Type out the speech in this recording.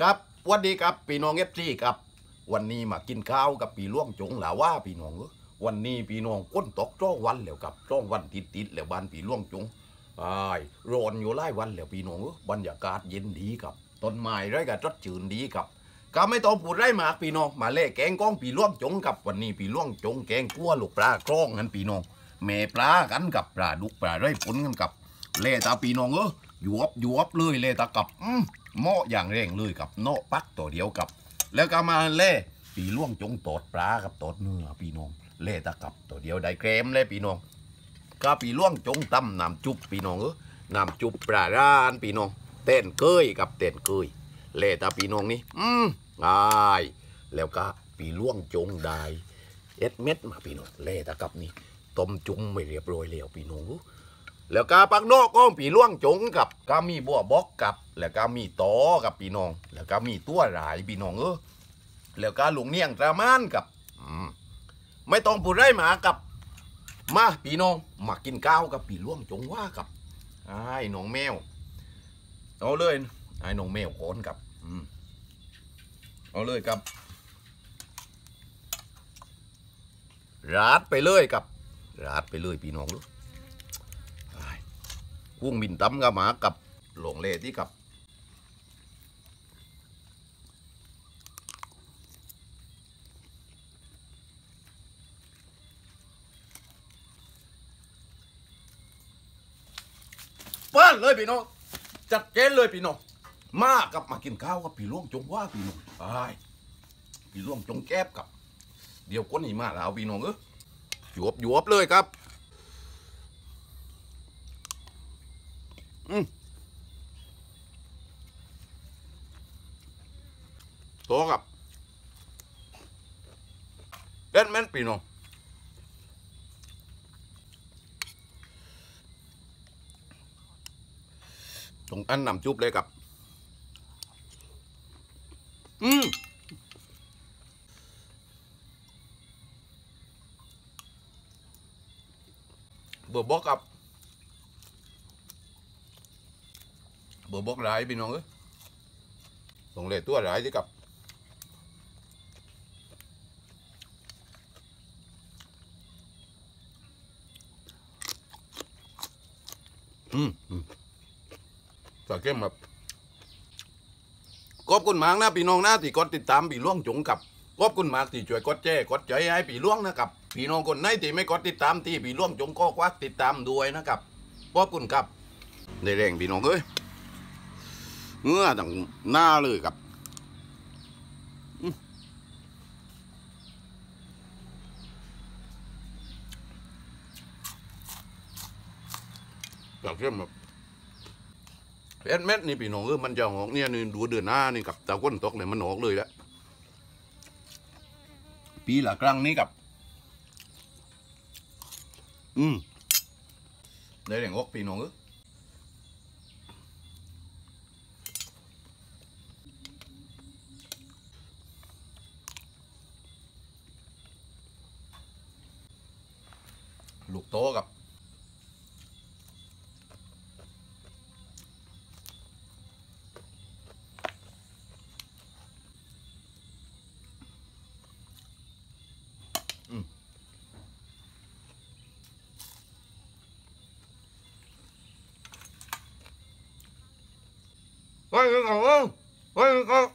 ครับวัสดีครับพี่น้องเอฟซีครับ วันนี้มากินข้าวกับปีล่วงจงหลาว่าพี่น้องวันนี้พี่น้องก้นตกจ้องวันแล้วกับจ้องวันติดติดแล้วบ้านปีล่วงจงไอ้ายร้อนอยู่หลายวันแล้วพี่น้องเอ้อบรรยากาศเย็นดีครับต้นไม้ไร่กับรดจืนดีครับก็ไม่ต้องพูดไรมากพี่น้องมาเล่แกงก้องปีล่วงจงกับวันนี้ปีล่วงจงแกงกั้วลูกปลาคล้องนั้นพี่น้องแม่ปลากันกับปลาดุกปลาไร่ผลกันกับเล่ตาปีน้องเออหยวบหยวบเลยเล่ตากับอืม เหมาะอย่างแรงเลยกับโนะปักตัวเดียวกับ แล้วก็มาเล่ปีล่วงจงตอดปลากับตอดเนื้อพี่น้องเล่ตากับตัวเดียวได้เกรมเลยพี่น้องก็ปีล่วงจงตั้มน้ำจุบพี่น้องเออน้ำจุบปลาร้านพี่น้องเต้นเกยกับเต้นเกยเล่ตาปีนองนี่อืมง่ายแล้วก็ปีล่วงจงได้เอ็ดเม็ดมาพี่น้องเล่ตากับนี่ต้มจุ้งไม่เรียบร้อยแล้วพี่น้องเออแล้วก็ปักนอกก็ปีล่วงจงกับก็มีบัวบอกกับ แล้วก็มีตอกับพี่น้อง แล้วก็มีตัวหลายพี่น้องเออแล้วก็ลุงเนียงตรามานกับอไม่ต้องพูดไรหมากับ มาพี่น้องมากินข้าวกับปีล่วงจงว่ากับไอ้น้องแมวเอาเลยไอ้น้องแมวโคนกับอืมเอาเลยครับราดไปเลยกับราดไปเลยพี่น้องลูกกุ้งบินตำกับหมากับหลงเล่ที่กับ เปิ้ลเลยพี่น้องจัดเจนเลยพี่น้องมากับมากินข้าวกับพี่ล่วงจงว่าพี่น้องไอ้พี่ล่วงจงแก้บกับ เดี๋ยวก้นหิมาแล้วพี่น้องเออหยวบหยวบเลยครับ อืมโตกับเอ็ดแม่นปีน้อง ตรงอันนำจุบเลยกับ อืมเบอร์บอกกับเบอร์บอกหลายพี่น้องเอ้ยตรงเลยตัวหลายที่กับอืมอืม สาเข้มแบบขอบคุณมากนะพี่น้องนะที่กดติดตามพี่ล่วงจงกับขอบคุณมากที่ช่วยกดแจ้กดใจให้พี่ล่วงนะครับพี่น้องคนไหนที่ไม่กดติดตามที่พี่ล่วงจงก็ควักติดตามด้วยนะครับขอบคุณครับได้แรงพี่น้องเอ้ยเงื่อต่างหน้าเลยครับอืมสาเข้มแบบ เอ็ดเม็ดนี่พี่น้องเออมันจะออกเนี่ยนี่ดูเดือนหน้านี่กับตะก้นตกเนี่ยมันออกเลยแล้วปีละครั้งนี้กับ อืมได้แรงออกพี่น้องเออลูกโตกับ 欢迎光临，欢迎光